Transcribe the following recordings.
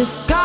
the sky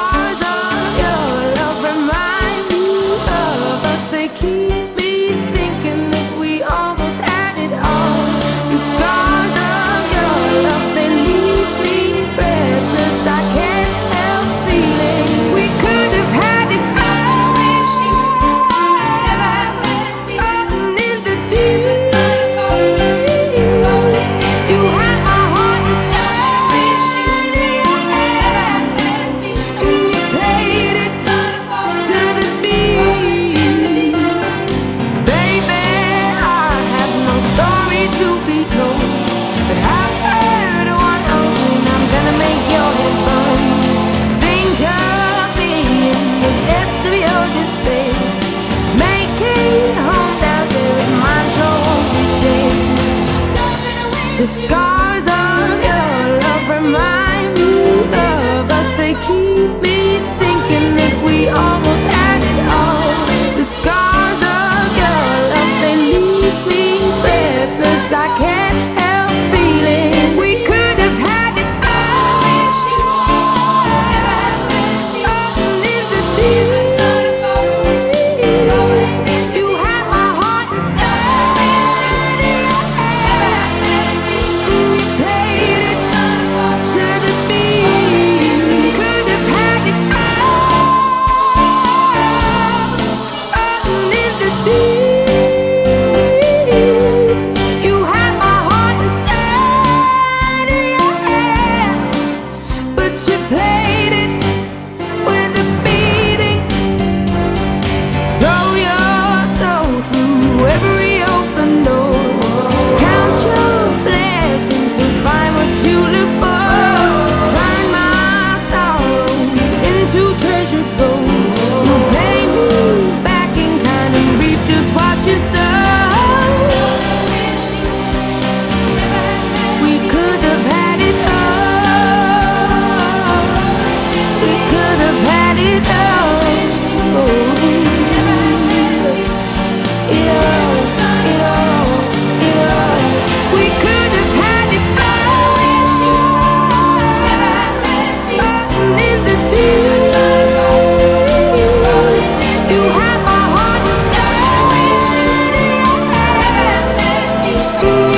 The scars of your love remind me of us. They keep me thinking we almost. Oh.